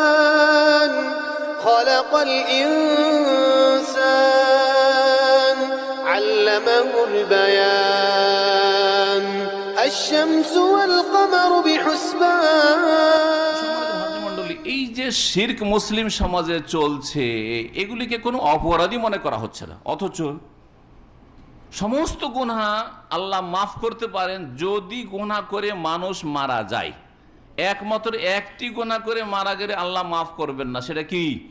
القرآن خلق الإنسان علمه البيان الشمس والقمر بحسبان মন্ডলী এই যে শির্ক মুসলিম সমাজে চলছে এগুলিকে কোনো অপরাধী মনে করা হচ্ছে না অথচ সমস্ত গুনাহ আল্লাহ মাফ করতে পারেন যদি গুনাহ করে মানুষ মারা যায় একমাত্র একটি গোনা করে মারা গেলে আল্লাহ মাফ করবেন না, সেটা কি?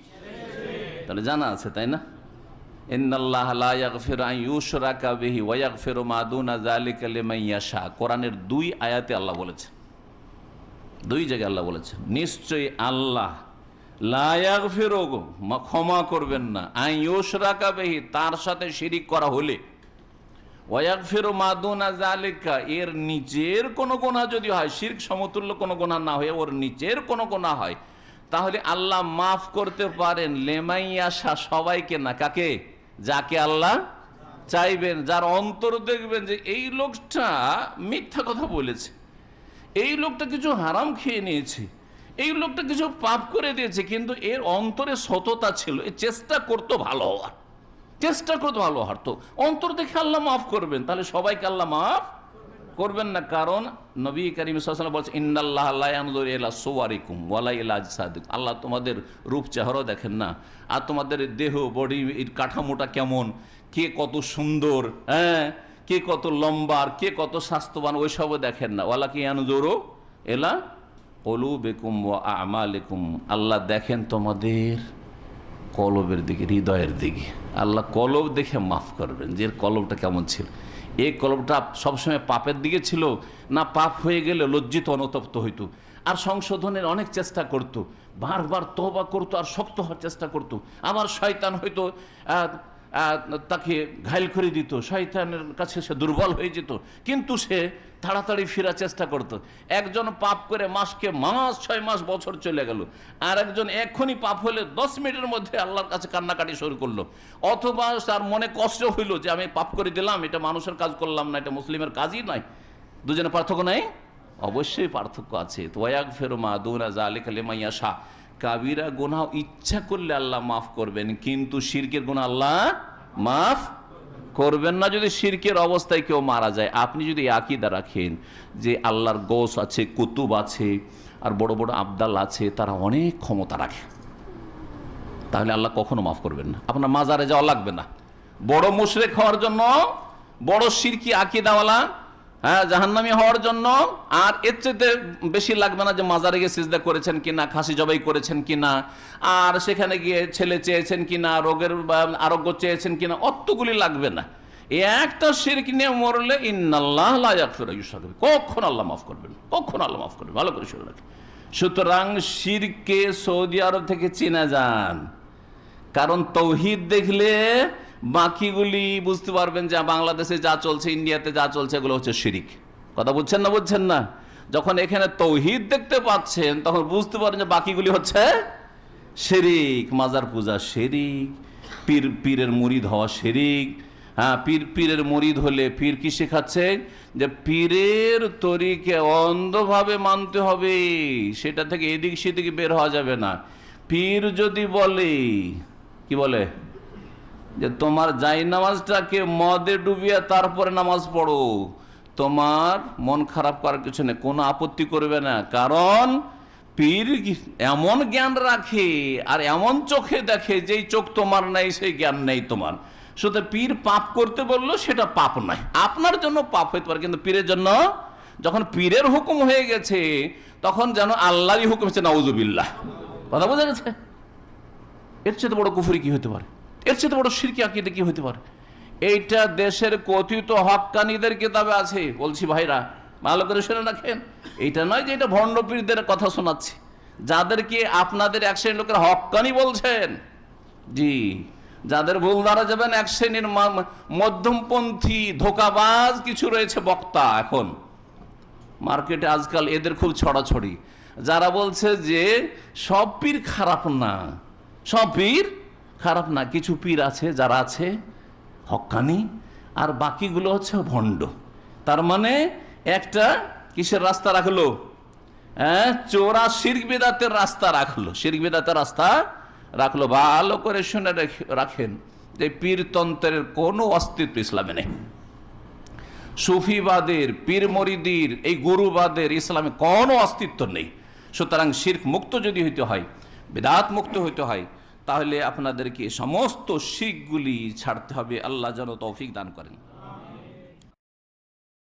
তাহলে জানা আছে, তাই না? কোরআনের দুই আয়াতে আল্লাহ বলেছে। দুই জায়গায় আল্লাহ বলেছে, নিশ্চয়ই আল্লাহ লায়াক ফেরোগো ক্ষমা করবেন না। বেহি, তার সাথে শিরিক করা হলে। ওয়াক ফেরো মাদুনা জালেকা এর নিচের কোনো গোনা যদি হয়, শির্ক সমতুল্য কোনো গোনা না হয়ে ওর নিচের কোনো গোনা হয়, তাহলে আল্লাহ মাফ করতে পারেন। লেমাইয়াশা সবাইকে না, কাকে? যাকে আল্লাহ চাইবেন, যার অন্তর দেখবেন যে এই লোকটা মিথ্যা কথা বলেছে, এই লোকটা কিছু হারাম খেয়ে নিয়েছে, এই লোকটা কিছু পাপ করে দিয়েছে, কিন্তু এর অন্তরে সততা ছিল, এ চেষ্টা করতো ভালো হওয়ার। চেষ্টা করতো ভালো হওয়ার তো অন্তর দেখে আল্লাহ মাফ করবেন। তাহলে সবাইকে আল্লাহ মাফ করবেন না। কারণ নবী করিম বলছে ইন্নাল্লাহ এলা সোয়ারিকুম ওয়ালা ইলা আল্লাহ তোমাদের রূপ চেহারাও দেখেন না। আর তোমাদের দেহ, বডি কাঠামোটা কেমন? কে কত সুন্দর হ্যাঁ? কে কত লম্বা আর কে কত স্বাস্থ্যবান, ওইসবও দেখেন না। ওয়ালা কি আনুজোরো এলা কলু বেকুম ও আমালেকুম। আল্লাহ দেখেন তোমাদের। কলবের দিকে, হৃদয়ের দিকে। আল্লাহ কলব দেখে মাফ করবেন যে কলবটা কেমন ছিল। এই কলবটা সবসময় পাপের দিকে ছিল, না পাপ হয়ে গেলে লজ্জিত, অনুতপ্ত হইতো। আর সংশোধনের অনেক চেষ্টা করত, বারবার তবা করতো আর শক্ত হওয়ার চেষ্টা করত। আবার শয়তান হয়তো তাকে ঘাইল করে দিত। শয়তানের কাছে সে দুর্বল হয়ে যেত। কিন্তু সে তাড়াতাড়ি ফেরার চেষ্টা করত। একজন পাপ করে মাসকে মাস, ছয় মাস, বছর চলে গেল। আর একজন এক্ষুনি পাপ হলে দশ মিনিটের মধ্যে আল্লাহর কাছে কান্নাকাটি শুরু করল। অথবা তার মনে কষ্ট হইল যে, আমি পাপ করে দিলাম, এটা মানুষের কাজ করলাম না, এটা মুসলিমের কাজই নয়। দুজনে পার্থক্য নাই? অবশ্যই পার্থক্য আছে। তোয়াক ফেরো মা দুনা জালিক মাইয়া শাহ কাবিরা গুনাহ ইচ্ছা করলে আল্লাহ মাফ করবেন, কিন্তু শিরকের গোনা আল্লাহ মাফ করবেন না। যদি শিরকের অবস্থায় কেউ মারা যায়, আপনি যদি আকিদা রাখেন যে আল্লাহর গোস আছে, কুতুব আছে, আর বড় বড় আবদাল আছে, তারা অনেক ক্ষমতা রাখে। তাহলে আল্লাহ কখনো মাফ করবেন না। আপনার মাজারে যাওয়া লাগবে না। বড় মুশরেক হওয়ার জন্য বড় সিরকি আকিদাওয়ালা হ্যাঁ জাহান্নামি হওয়ার জন্য আর এর চেয়ে বেশি লাগবে না যে মাজারে গিয়ে সিজদা করেছেন কিনা, খাসি জবাই করেছেন কিনা, আর সেখানে গিয়ে ছেলে চেয়েছেন কিনা, রোগের আরোগ্য চেয়েছেন কিনা, অতগুলি লাগবে না। একটা শিরক নিয়ে মরলে ইন্নাল্লাহ। কখন আল্লাহ মাফ করবেন কখন আল্লাহ মাফ করবেন ভালো করে শুনে রাখেন। সুতরাং শিরকে সৌদি আরব থেকে চিনা যান। কারণ তৌহিদ দেখলে বাকিগুলি বুঝতে পারবেন যে বাংলাদেশে যা চলছে, ইন্ডিয়াতে যা চলছে, এগুলো হচ্ছে শিরিক। কথা বুঝছেন না বুঝছেন না? যখন এখানে তৌহিদ দেখতে পাচ্ছেন, তখন বুঝতে পারেন যে বাকিগুলি হচ্ছে শেরিক। মাজার পূজা শেরিক, পীর, পীরের মুরিদ হওয়া শেরিক। হ্যাঁ পীর, পীরের মুরিদ হলে পীর কি শেখাচ্ছে? যে পীরের তরিকে অন্ধভাবে মানতে হবে, সেটা থেকে এদিক সেদিকে বের হওয়া যাবে না। পীর যদি বলে, কি বলে? যে তোমার যাই নামাজটাকে মদে ডুবিয়ে তারপরে নামাজ পড়ো। তোমার মন খারাপ করার কিছু নেই, কোনো আপত্তি করবে না। কারণ পীর এমন জ্ঞান রাখে আর এমন চোখে দেখে যেই চোখ তোমার নাই, সেই জ্ঞান নেই তোমার। সুতরাং পীর পাপ করতে বলল, সেটা পাপ নয়। আপনার জন্য পাপ হইতে পারে, কিন্তু পীরের জন্য যখন পীরের হুকুম হয়ে গেছে, তখন যেন আল্লাহরই হুকুম হচ্ছে, নাউজুবিল্লাহ। কথা বোঝা গেছে? এর চেয়ে বড় কুফুরি কি হতে পারে? এর চেয়ে বড় সিরকি আকিদে কি হতে পারে? এইটা দেশের কথিত হক্কানিদের কিতাবে আছে। বলছি, ভাইরা, ভালো করে শুনে রাখেন। এইটা নয় যে এটা ভণ্ডপীরদের কথা শোনাচ্ছি। যাদেরকে আপনাদের এক শ্রেণির লোকের হক্কানি বলছেন, জি, যাদের ভুল ধরা যাবেন, এক শ্রেণির মধ্যমপন্থী ধোকাবাজ কিছু রয়েছে বক্তা এখন। মার্কেটে আজকাল এদের খুব ছড়াছড়ি। যারা বলছে যে সব পীর খারাপ না, সব পীর খারাপ না, কিছু পীর আছে, যারা আছে হক্কানি আর বাকিগুলো হচ্ছে ভণ্ড। তার মানে একটা কিসের রাস্তা রাখল? হ্যাঁ চোরা শির্ক বেদাতের রাস্তা রাখল। শির্ক বেদাতের রাস্তা রাখল। ভালো করে শুনে রাখেন যে পীরতন্ত্রের কোনো অস্তিত্ব ইসলামে নেই। সুফিবাদের পীর মরিদির এই গুরুবাদের ইসলামে কোনো অস্তিত্ব নেই। সুতরাং শির্ক মুক্ত যদি হইতে হয়, বেদাত মুক্ত হইতে হয় তাহলে আপনাদেরকে সমস্ত শিখগুলি ছাড়তে হবে। আল্লাহ যেন তৌফিক দান করেন।